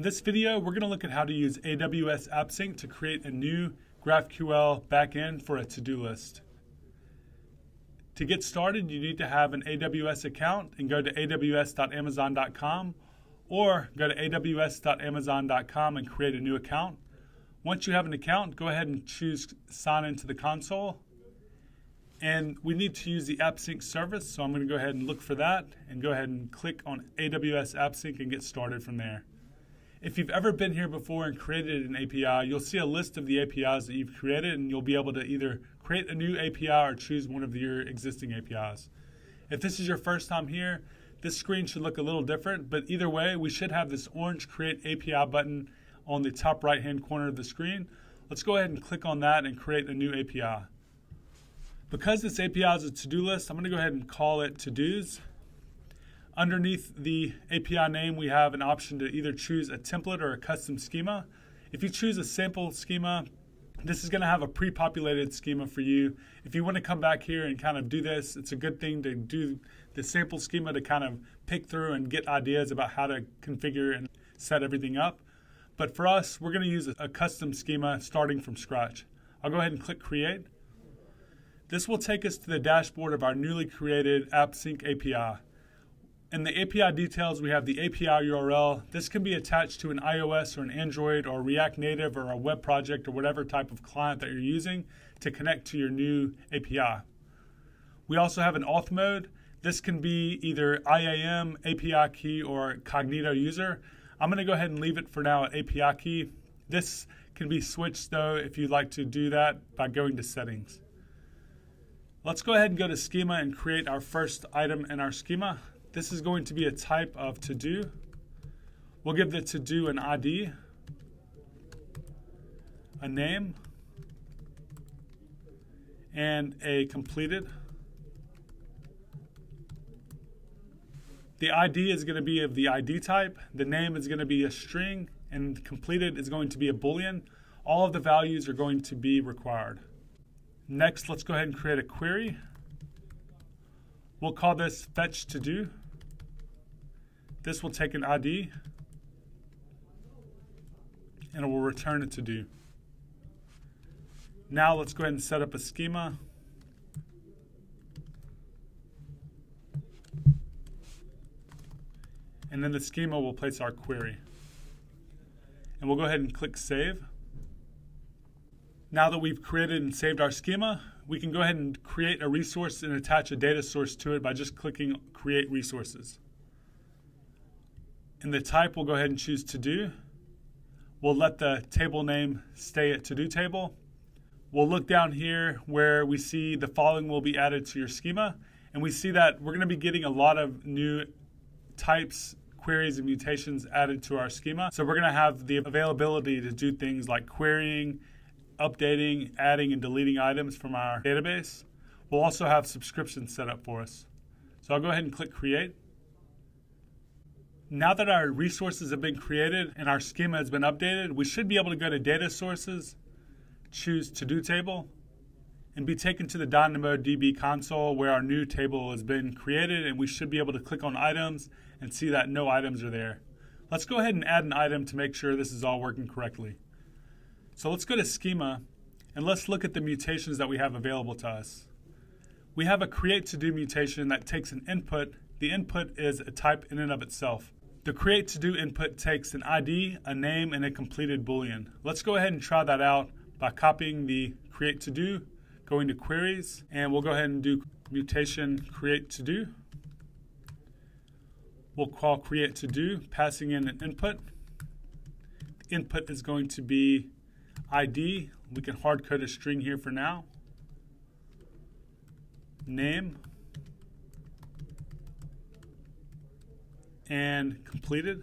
In this video, we're going to look at how to use AWS AppSync to create a new GraphQL backend for a to-do list. To get started, you need to have an AWS account and go to aws.amazon.com or go to aws.amazon.com and create a new account. Once you have an account, go ahead and choose sign into the console. And we need to use the AppSync service, so I'm going to go ahead and look for that and go ahead and click on AWS AppSync and get started from there. If you've ever been here before and created an API, you'll see a list of the APIs that you've created, and you'll be able to either create a new API or choose one of your existing APIs. If this is your first time here, this screen should look a little different, but either way, we should have this orange Create API button on the top right hand corner of the screen. Let's go ahead and click on that and create a new API. Because this API is a to-do list, I'm going to go ahead and call it to-dos. Underneath the API name, we have an option to either choose a template or a custom schema. If you choose a sample schema, this is going to have a pre-populated schema for you. If you want to come back here and kind of do this, it's a good thing to do the sample schema to kind of pick through and get ideas about how to configure and set everything up. But for us, we're going to use a custom schema starting from scratch. I'll go ahead and click create. This will take us to the dashboard of our newly created AppSync API. In the API details, we have the API URL. This can be attached to an iOS or an Android or React Native or a web project or whatever type of client that you're using to connect to your new API. We also have an auth mode. This can be either IAM, API key, or Cognito user. I'm going to go ahead and leave it for now at API key. This can be switched though if you'd like to do that by going to settings. Let's go ahead and go to schema and create our first item in our schema. This is going to be a type of to-do. We'll give the to-do an ID, a name, and a completed. The ID is going to be of the ID type, the name is going to be a string, and completed is going to be a boolean. All of the values are going to be required. Next, let's go ahead and create a query. We'll call this fetch to do. This will take an ID and it will return it to do. Now let's go ahead and set up a schema. And then the schema will place our query. And we'll go ahead and click Save. Now that we've created and saved our schema, we can go ahead and create a resource and attach a data source to it by just clicking Create Resources. In the type, we'll go ahead and choose to do. We'll let the table name stay at to do table. We'll look down here where we see the following will be added to your schema. And we see that we're going to be getting a lot of new types, queries, and mutations added to our schema. So we're going to have the availability to do things like querying, updating, adding, and deleting items from our database. We'll also have subscriptions set up for us. So I'll go ahead and click create. Now that our resources have been created and our schema has been updated, we should be able to go to data sources, choose to do table, and be taken to the DynamoDB console where our new table has been created and we should be able to click on items and see that no items are there. Let's go ahead and add an item to make sure this is all working correctly. So let's go to schema and let's look at the mutations that we have available to us. We have a create to do mutation that takes an input. The input is a type in and of itself. The create to do input takes an ID, a name, and a completed boolean. Let's go ahead and try that out by copying the create to do, going to queries, and we'll go ahead and do mutation create to do. We'll call create to do, passing in an input. The input is going to be ID. We can hard code a string here for now. Name, and completed.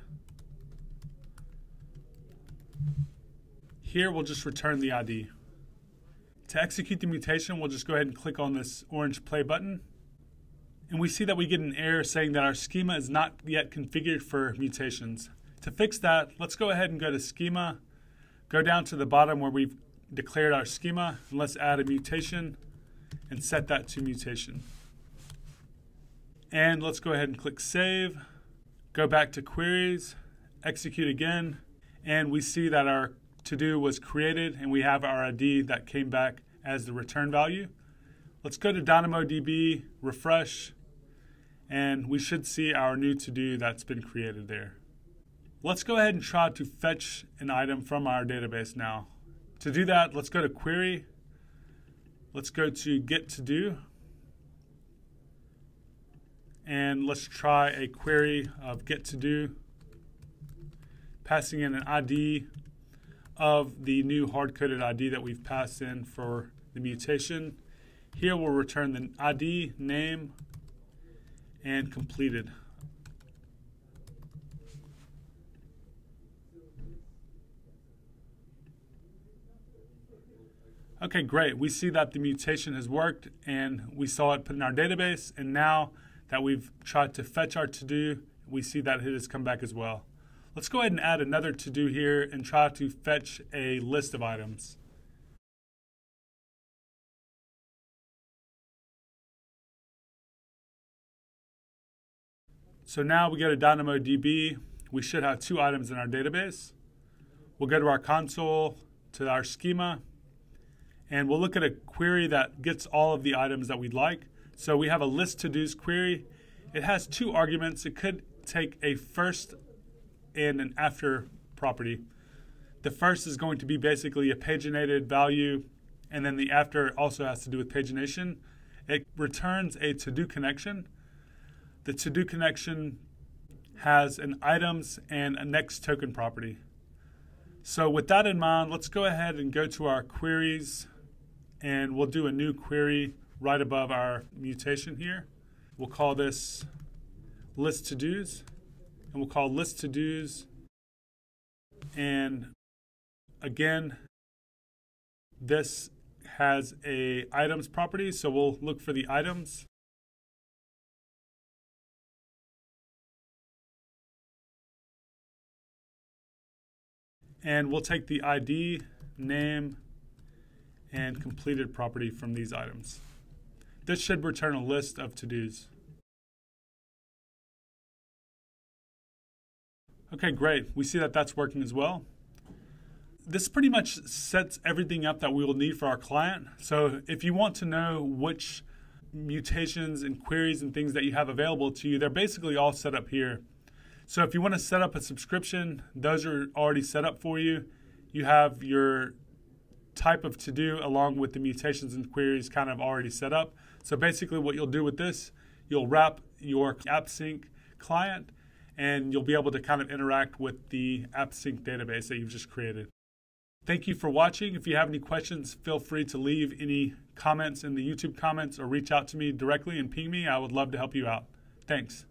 Here we'll just return the ID. To execute the mutation, we'll just go ahead and click on this orange play button. And we see that we get an error saying that our schema is not yet configured for mutations. To fix that, let's go ahead and go to schema, go down to the bottom where we've declared our schema, and let's add a mutation and set that to mutation. And let's go ahead and click save. Go back to queries, execute again, And we see that our to do was created and we have our ID that came back as the return value. Let's go to DynamoDB, refresh, and we should see our new to do that's been created there. Let's go ahead and try to fetch an item from our database now. To do that, let's go to query. Let's go to get to do. And let's try a query of get to do, passing in an ID of the new hard-coded ID that we've passed in for the mutation. Here we'll return the ID, name, and completed. Okay, great. We see that the mutation has worked and we saw it put in our database. And now that we've tried to fetch our to do, we see that it has come back as well. Let's go ahead and add another to do here and try to fetch a list of items. So now we go to DynamoDB. We should have two items in our database. We'll go to our console, to our schema, and we'll look at a query that gets all of the items that we'd like. So we have a list to dos query. It has two arguments. It could take a first and an after property. The first is going to be basically a paginated value, and then the after also has to do with pagination. It returns a to do connection the to do connection has an items and a next token property. So with that in mind, let's go ahead and go to our queries and we'll do a new query right above our mutation here. We'll call this list to dos and we'll call list to dos and again this has a items property so we'll look for the items And we'll take the ID, name, and completed property from these items. This should return a list of to-dos. Okay, great. We see that that's working as well. This pretty much sets everything up that we will need for our client. So if you want to know which mutations and queries and things that you have available to you, they're basically all set up here. So if you want to set up a subscription, those are already set up for you. You have your type of to do along with the mutations and queries kind of already set up. So basically, what you'll do with this, you'll wrap your AppSync client and you'll be able to kind of interact with the AppSync database that you've just created. Thank you for watching. If you have any questions, feel free to leave any comments in the YouTube comments or reach out to me directly and ping me. I would love to help you out. Thanks.